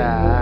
Dadah.